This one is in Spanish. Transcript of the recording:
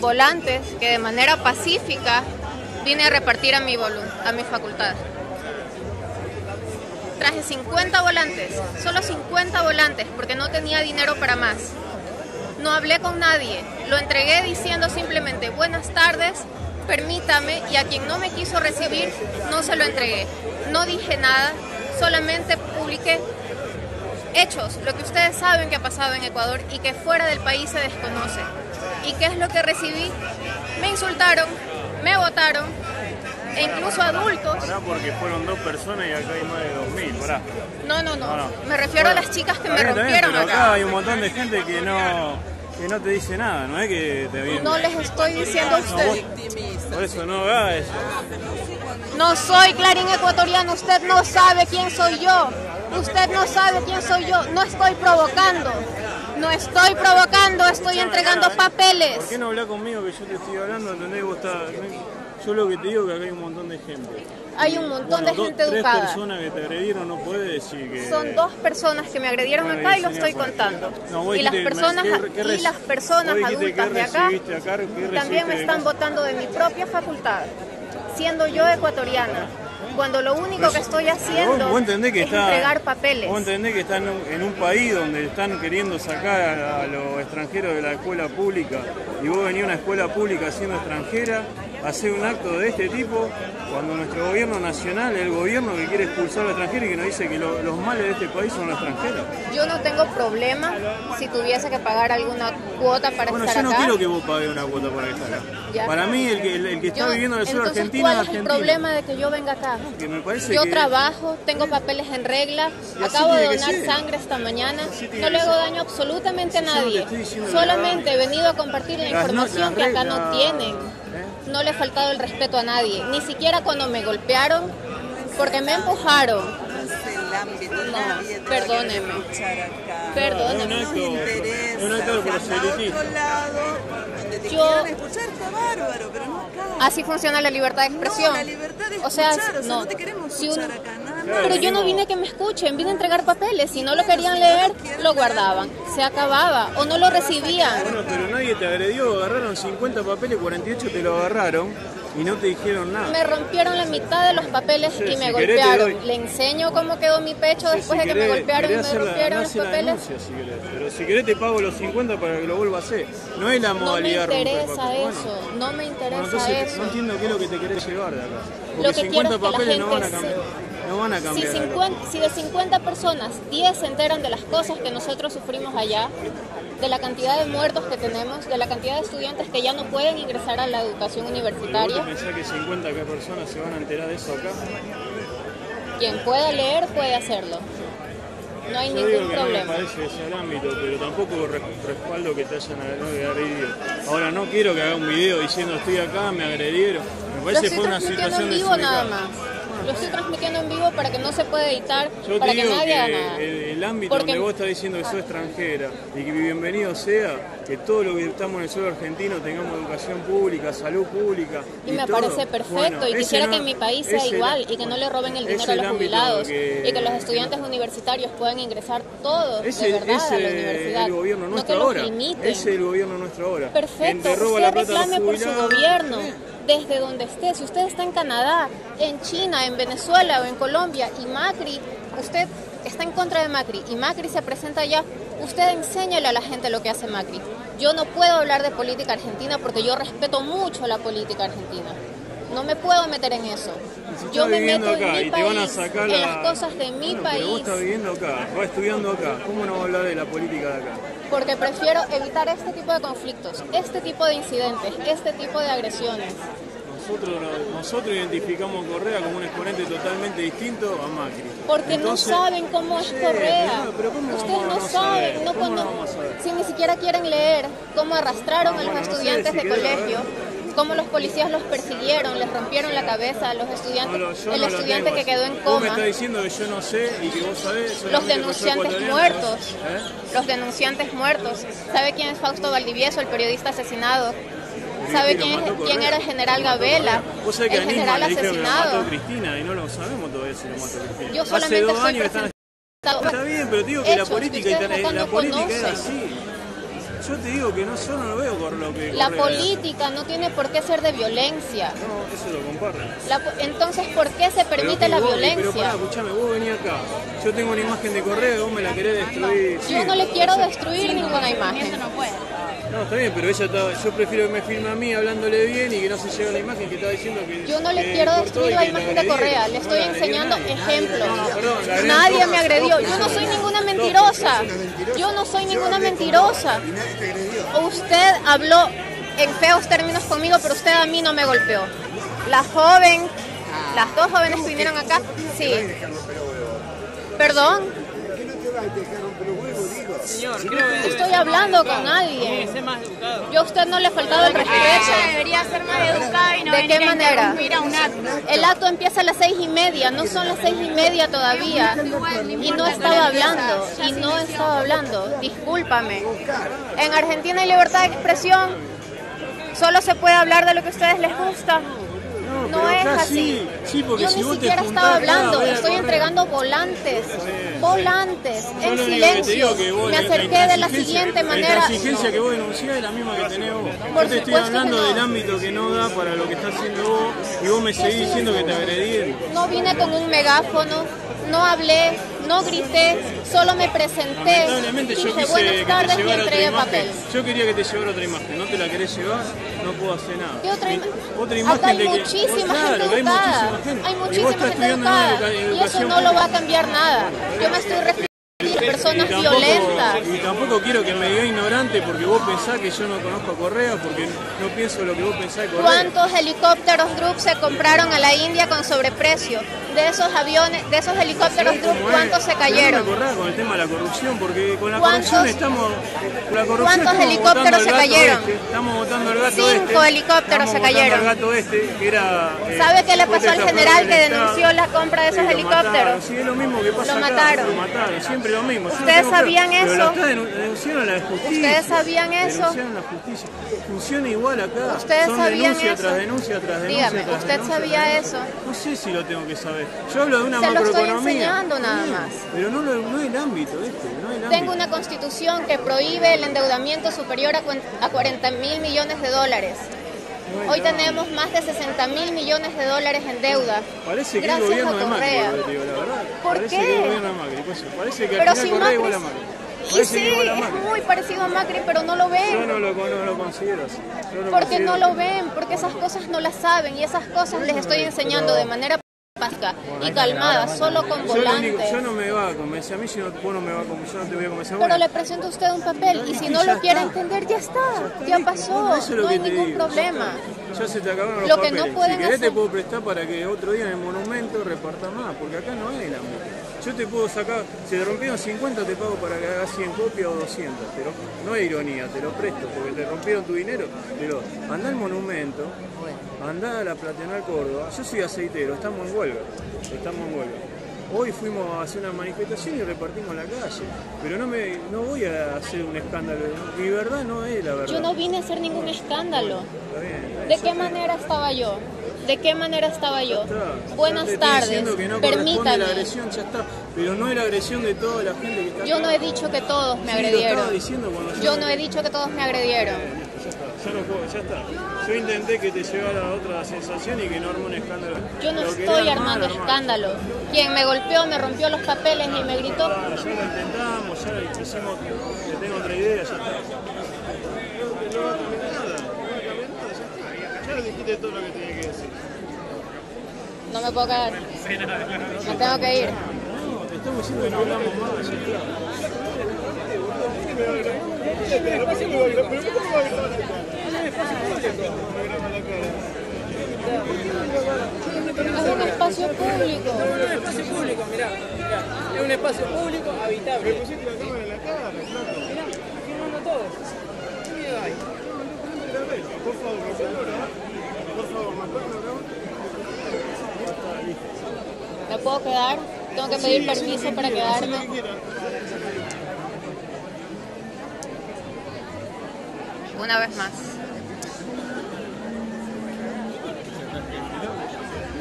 volantes que de manera pacífica vine a repartir a mi, a mi facultad. Traje 50 volantes, solo 50 volantes, porque no tenía dinero para más. No hablé con nadie, lo entregué diciendo simplemente buenas tardes, permítame, y a quien no me quiso recibir, no se lo entregué. No dije nada, solamente publiqué hechos, lo que ustedes saben que ha pasado en Ecuador y que fuera del país se desconoce. ¿Y qué es lo que recibí? Me insultaron, me votaron, e incluso adultos. porque fueron dos personas y acá hay más de dos mil, No, no, no, Me refiero a las chicas que me rompieron pero acá. hay un montón de gente que no, que no te dice nada, no es que te viene. No les estoy diciendo a ustedes. por eso no haga eso. No soy Clarín ecuatoriano, usted no sabe quién soy yo. Usted no sabe quién soy yo. No estoy provocando. No estoy provocando, estoy entregando papeles. ¿Por qué no habla conmigo que yo te estoy hablando? ¿Entendés? Vos yo lo que te digo es que acá hay un montón de gente. Hay un montón de gente educada. Tres personas que te agredieron no puede decir que... Son dos personas que me agredieron acá y lo estoy contando. y, las personas, y las personas adultas de acá, también me están votando de mi propia facultad, siendo yo ecuatoriana cuando lo único que estoy haciendo es entregar papeles. Vos entendés que están en un país donde están queriendo sacar a, los extranjeros de la escuela pública y vos venís a una escuela pública siendo extranjera, hacer un acto de este tipo cuando nuestro gobierno nacional es el gobierno que quiere expulsar a extranjeros y que nos dice que los males de este país son los extranjeros. Yo no tengo problema si tuviese que pagar alguna cuota para estar acá. Bueno, yo no quiero que vos pagues una cuota para estar acá. Para mí, el que, el, que está viviendo en el sur argentino ¿cuál es el problema de que yo venga acá? yo trabajo, tengo papeles en regla, acabo de donar sangre esta mañana, no le hago daño absolutamente a nadie. Solamente he venido a compartir la información que acá no tienen. ¿Eh? No le he faltado el respeto a nadie, ni siquiera cuando me golpearon, porque me empujaron. No, perdóneme. Perdóneme. Yo, Así funciona la libertad de expresión. O sea, no, escuchar acá, Pero yo no vine a que me escuchen, vine a entregar papeles. Si no lo querían leer, lo guardaban. Se acababa o no lo recibían. Bueno, pero nadie te agredió, agarraron 50 papeles, 48 te lo agarraron y no te dijeron nada. Me rompieron la mitad de los papeles y me golpearon. Le enseño cómo quedó mi pecho después de que me golpearon y me rompieron los papeles. Pero si querés te pago los 50 para que lo vuelva a hacer. No es la modalidad No me interesa eso, no me interesa eso. No entiendo qué es lo que te querés llevar de acá. Porque lo que 50 papeles no van a cambiar. No van a cambiar. Si, si de 50 personas 10 se enteran de las cosas que nosotros sufrimos allá, de la cantidad de muertos que tenemos, de la cantidad de estudiantes que ya no pueden ingresar a la educación universitaria. ¿Vos pensás que 50 personas se van a enterar de eso acá? Quien pueda leer puede hacerlo. No hay ningún digo que problema. No me parece ese el ámbito, pero tampoco respaldo que te hayan agredido. Ahora no quiero que haga un video diciendo estoy acá, me agredieron. Me parece que fue una situación vivo nada más. Lo estoy transmitiendo en vivo para que no se pueda editar, para que nadie haga nada. El, ámbito donde vos estás diciendo que sos extranjera y que bienvenido sea que todo lo que estamos en el suelo argentino tengamos educación pública, salud pública. Y, me parece perfecto y quisiera que en mi país sea igual y que no le roben el dinero a los jubilados y que los estudiantes universitarios puedan ingresar todos de verdad a la universidad. El gobierno nuestro no ahora. Ese es el gobierno nuestro ahora. Perfecto, usted reclame por su gobierno desde donde esté. Si usted está en Canadá, en China, en Venezuela o en Colombia y Macri, usted está en contra de Macri y Macri se presenta allá, usted enséñale a la gente lo que hace Macri. Yo no puedo hablar de política argentina porque yo respeto mucho la política argentina. No me puedo meter en eso. yo me meto en mi país, en las cosas de mi país. Pero vos estás viviendo acá, vas estudiando acá. ¿Cómo no va a hablar de la política de acá? Porque prefiero evitar este tipo de conflictos, este tipo de incidentes, este tipo de agresiones. Nosotros, nosotros identificamos a Correa como un exponente totalmente distinto a Macri. Porque no saben cómo es Correa. Ustedes no saben, no si ni siquiera quieren leer cómo arrastraron a los estudiantes de colegio cómo los policías los persiguieron, les rompieron la cabeza a los estudiantes, el estudiante que quedó en coma. Vos me está diciendo que yo no sé y que vos sabés. Los denunciantes muertos, ¿eh? los denunciantes muertos. ¿Sabe quién es Fausto Valdivieso, el periodista asesinado? ¿Sabe quién, quién era el general Gabela? el general asesinado. lo mató Cristina y no lo sabemos todavía si lo mató Cristina. Yo solamente Hace dos años están... Está bien, pero digo que la política, la política es así. Yo te digo que no, yo no lo veo por lo que. La Correa- política no tiene por qué ser de violencia. No, eso lo comparto. La entonces, ¿por qué se permite Pero la vos- Pero violencia? pará, escuchame, vos venís acá. Yo tengo una imagen de Correa y vos me la querés destruir. Sí, Yo no le quiero eso- destruir ninguna imagen. No, está bien, pero ella está, yo prefiero que me filme a mí hablándole bien y que no se lleve la imagen que está diciendo que. Yo no le quiero destruir la imagen de. Correa, le No estoy enseñando nadie. ejemplos. No, perdón, Nadie dos- me agredió, yo no soy ninguna mentirosa. Yo no soy ninguna mentirosa. Usted habló en feos términos conmigo, pero usted a mí no me golpeó. La joven, las dos jóvenes que vinieron acá, sí. Perdón, Señor, creo que debe estoy ser hablando más con alguien. Tiene que ser más educado. Yo a usted no le he faltado el respeto. debería ser más educada y no ¿De venir qué a manera? a un acto. El acto empieza a las seis y media, no son las seis y media todavía. Y no estaba hablando, y no estaba hablando. Discúlpame. En Argentina hay libertad de expresión. Solo se puede hablar de lo que a ustedes les gusta. No pero es acá así. Sí, sí, porque Yo si ni vos te siquiera juntás estaba hablando, estoy entregando volantes, volantes, en te silencio. digo que vos, Me la- la acerqué de la siguiente La manera. intransigencia que vos denunciás es la misma que tenés vos. Por Yo te estoy hablando no. del ámbito que no da para lo que está haciendo vos y vos me seguís diciendo que te agredieron. No vine con un megáfono, no hablé, no grité, solo me presenté. Lamentablemente yo quise buenas que te tardes y llevara otra entregué imagen. papel. Yo quería que te llevara otra imagen. No te la querés llevar, no puedo hacer nada. ¿Qué otra, otra imagen Acá hay de que. muchísima Claro, gente que hay muchísima gente. Hay y muchísima estás gente estudiando educada. educa- Y eso no lo va a cambiar nada. Yo me estoy refiriendo a personas Y tampoco, violentas. y tampoco quiero que me diga porque vos pensás que yo no conozco a Correa porque no pienso lo que vos pensás de Correa. ¿Cuántos helicópteros Drup se compraron a la India con sobreprecio? De esos aviones, de esos helicópteros ¿Sabés Drup? ¿cuántos se cayeron? Con el tema de la corrupción, porque con la ¿Cuántos- corrupción estamos. la corrupción cuántos estamos helicópteros votando al se cayeron? este, estamos votando al gato Cinco este. helicópteros se cayeron. al gato este, que era. eh, ¿Sabe qué le pasó al general que denunció la compra de esos Sí, helicópteros? mataron. Sí, es lo mismo que pasa Lo acá, mataron. Lo mataron, siempre lo mismo. ¿Ustedes sabían pero eso? la denunciaron a la justicia. ¿Ustedes sabían eso? Denunciaron a la justicia. Funciona igual acá. ¿Ustedes Son sabían denuncia eso? tras denuncia tras denuncia. Dígame, tras ¿usted denuncia, sabía eso? No sé si lo tengo que saber. Yo hablo de una Se lo estoy enseñando nada más. Pero no, lo- no es el ámbito este, no Tengo una constitución que prohíbe el endeudamiento superior a cuen- a 40 mil millones de dólares. No Hoy tenemos más de 60 mil millones de dólares en deuda. Parece que el Gracias gobierno a de Macri, Correa. boludo, te digo la verdad. ¿Por Parece qué? que el gobierno de Macri, cosa. Parece que al Pero final si Correa Macri... igual a Macri. Y sí, es muy parecido a Macri, pero no lo Yo ven. no lo, no lo considero así. Yo lo Porque no considero- lo ven, porque esas cosas no las saben y esas cosas les estoy enseñando de manera y calmada, solo con Yo, volantes. yo no me va a convencer, a mí si no, vos no me va a convencer, yo no te voy a convencer. Pero Bueno, le presento a usted un papel y si no lo quiere entender, ya está, está, ya pasó, es no hay ningún digo, problema. Ya se te acabaron los Lo que papeles. no pueden si querés hacer- te puedo prestar para que otro día en el monumento reparta más, porque acá no hay la Yo te puedo sacar, si te rompieron 50 te pago para que hagas 100 copias o 200, pero no es ironía, te lo presto, porque te rompieron tu dinero, pero anda al monumento, anda a la Platenal Córdoba, yo soy aceitero, estamos en huelga, estamos en huelga. Hoy fuimos a hacer una manifestación y repartimos la calle, pero no me no voy a hacer un escándalo, mi verdad no es la verdad. Yo no vine a hacer ningún escándalo. Está bien, está bien. ¿De qué manera estaba yo? ¿De qué manera estaba yo? está. Buenas te tardes, que no permítame. la agresión, ya está. Pero no es la agresión de toda la gente que está Yo acá. no he dicho que todos me Sí, agredieron. Yo no he dicho que todos me agredieron. Ya no puedo, ya está. Yo intenté que te llevara a otra sensación y que no arme un escándalo. Yo no estoy armando armar. escándalo. Quien me golpeó, me rompió los papeles y me gritó. Ya lo intentamos, ya lo hicimos, que tengo otra idea, ya está. No va a cambiar nada, no va a cambiar nada, ya está. Ya le dijiste todo lo que tenía que decir. No me puedo quedar. Me tengo que ir. No, te estamos diciendo que no hablamos más, ya está. Es un espacio público. Es un espacio público, mirá, mirá. Es un espacio público habitable. Mirá, firmando todos. ¿Qué miedo hay? Por favor, por favor, ¿Me puedo quedar? Tengo que pedir permiso para quedarme. Una vez más.